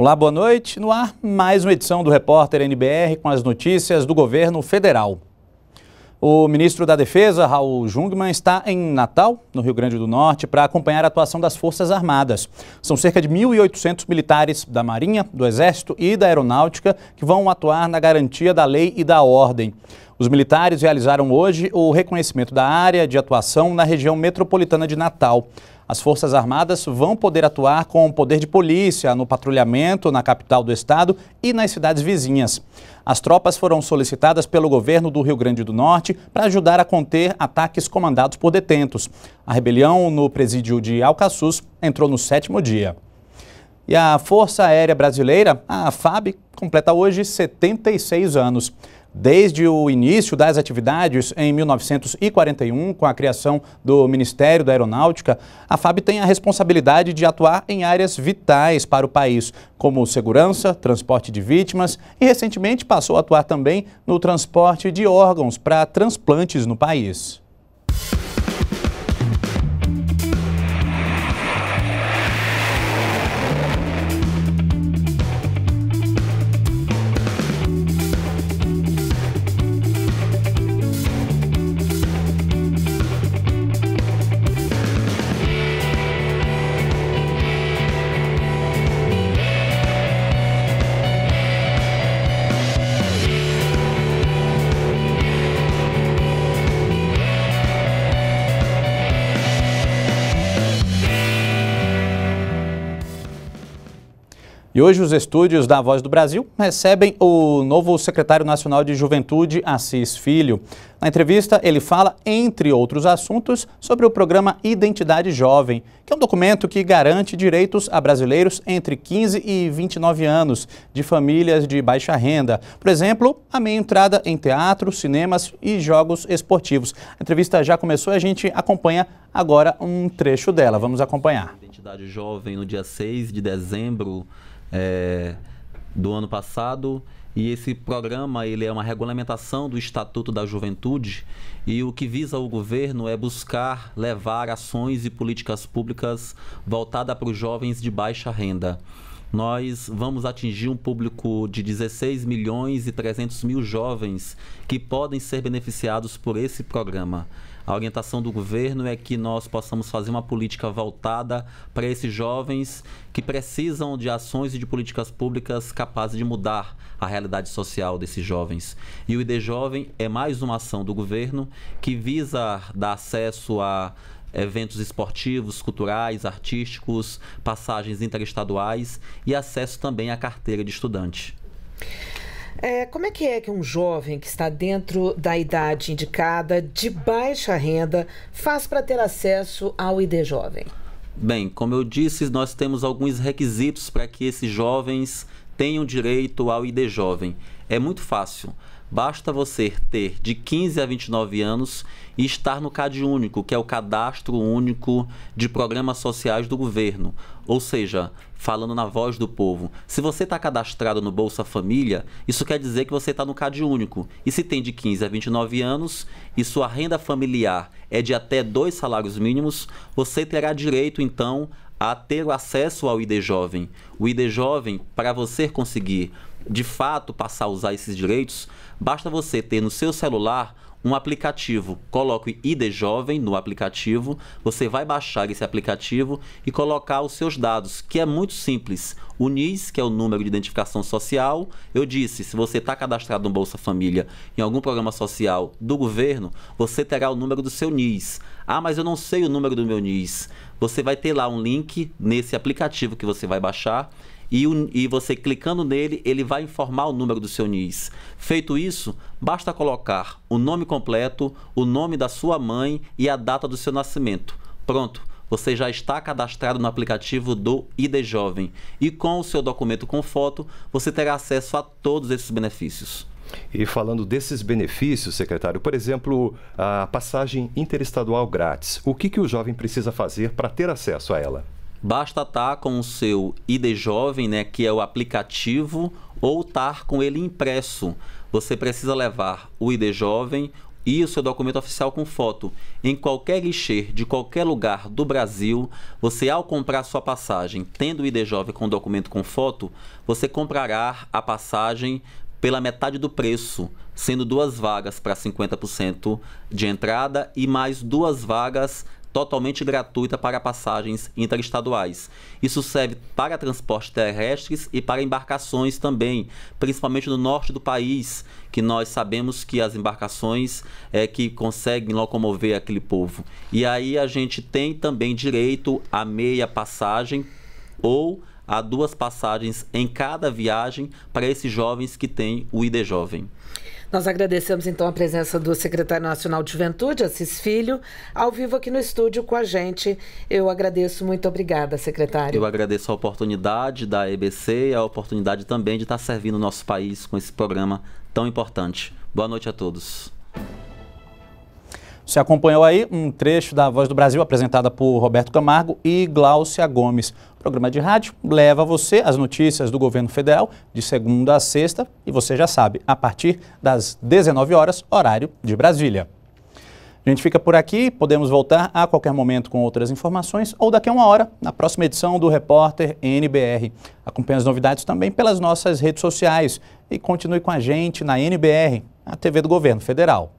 Olá, boa noite. No ar, mais uma edição do Repórter NBR com as notícias do governo federal. O ministro da Defesa, Raul Jungmann, está em Natal, no Rio Grande do Norte, para acompanhar a atuação das Forças Armadas. São cerca de 1.800 militares da Marinha, do Exército e da Aeronáutica que vão atuar na garantia da lei e da ordem. Os militares realizaram hoje o reconhecimento da área de atuação na região metropolitana de Natal. As Forças Armadas vão poder atuar com o poder de polícia no patrulhamento na capital do estado e nas cidades vizinhas. As tropas foram solicitadas pelo governo do Rio Grande do Norte para ajudar a conter ataques comandados por detentos. A rebelião no presídio de Alcaçuz entrou no sétimo dia. E a Força Aérea Brasileira, a FAB, completa hoje 76 anos. Desde o início das atividades em 1941, com a criação do Ministério da Aeronáutica, a FAB tem a responsabilidade de atuar em áreas vitais para o país, como segurança, transporte de vítimas e recentemente passou a atuar também no transporte de órgãos para transplantes no país. E hoje os estúdios da Voz do Brasil recebem o novo secretário nacional de Juventude, Assis Filho. Na entrevista, ele fala, entre outros assuntos, sobre o programa Identidade Jovem, que é um documento que garante direitos a brasileiros entre 15 e 29 anos, de famílias de baixa renda. Por exemplo, a meia entrada em teatro, cinemas e jogos esportivos. A entrevista já começou e a gente acompanha agora um trecho dela. Vamos acompanhar. Identidade Jovem no dia 6 de dezembro é, do ano passado e esse programa ele é uma regulamentação do Estatuto da Juventude e o que visa o governo é buscar levar ações e políticas públicas voltadas para os jovens de baixa renda. Nós vamos atingir um público de 16 milhões e 300 mil jovens que podem ser beneficiados por esse programa. A orientação do governo é que nós possamos fazer uma política voltada para esses jovens que precisam de ações e de políticas públicas capazes de mudar a realidade social desses jovens. E o ID Jovem é mais uma ação do governo que visa dar acesso a eventos esportivos, culturais, artísticos, passagens interestaduais e acesso também à carteira de estudante. É, como é que é que um jovem que está dentro da idade indicada, de baixa renda, faz para ter acesso ao ID Jovem? Bem, como eu disse, nós temos alguns requisitos para que esses jovens tenham direito ao ID Jovem. É muito fácil. Basta você ter de 15 a 29 anos e estar no CAD Único, que é o Cadastro Único de Programas Sociais do Governo. Ou seja, falando na voz do povo, se você está cadastrado no Bolsa Família, isso quer dizer que você está no CAD Único. E se tem de 15 a 29 anos e sua renda familiar é de até dois salários mínimos, você terá direito, então, a ter o acesso ao ID Jovem. O ID Jovem, para você conseguir de fato passar a usar esses direitos, basta você ter no seu celular um aplicativo. Coloque ID Jovem no aplicativo, você vai baixar esse aplicativo e colocar os seus dados, que é muito simples. O NIS, que é o número de identificação social. Eu disse, se você está cadastrado no Bolsa Família em algum programa social do governo, você terá o número do seu NIS. Ah, mas eu não sei o número do meu NIS. Você vai ter lá um link nesse aplicativo que você vai baixar e, e você clicando nele, ele vai informar o número do seu NIS. Feito isso, basta colocar o nome completo, o nome da sua mãe e a data do seu nascimento. Pronto, você já está cadastrado no aplicativo do ID Jovem e com o seu documento com foto, você terá acesso a todos esses benefícios. E falando desses benefícios, secretário, por exemplo, a passagem interestadual grátis, o que, que o jovem precisa fazer para ter acesso a ela? Basta estar com o seu ID Jovem, né, que é o aplicativo, ou estar com ele impresso. Você precisa levar o ID Jovem e o seu documento oficial com foto. Em qualquer guichê de qualquer lugar do Brasil, você ao comprar sua passagem, tendo o ID Jovem com documento com foto, você comprará a passagem pela metade do preço, sendo duas vagas para 50% de entrada e mais duas vagas totalmente gratuita para passagens interestaduais. Isso serve para transportes terrestres e para embarcações também, principalmente no norte do país, que nós sabemos que as embarcações é que conseguem locomover aquele povo. E aí a gente tem também direito a meia passagem ou a duas passagens em cada viagem para esses jovens que têm o ID Jovem. Nós agradecemos então a presença do secretário nacional de Juventude, Assis Filho, ao vivo aqui no estúdio com a gente. Eu agradeço, muito obrigada, secretário. Eu agradeço a oportunidade da EBC e a oportunidade também de estar servindo o nosso país com esse programa tão importante. Boa noite a todos. Você acompanhou aí um trecho da Voz do Brasil apresentada por Roberto Camargo e Gláucia Gomes. O programa de rádio leva você as notícias do governo federal de segunda a sexta e você já sabe, a partir das 19 horas, horário de Brasília. A gente fica por aqui, podemos voltar a qualquer momento com outras informações ou daqui a uma hora, na próxima edição do Repórter NBR. Acompanhe as novidades também pelas nossas redes sociais e continue com a gente na NBR, a TV do Governo Federal.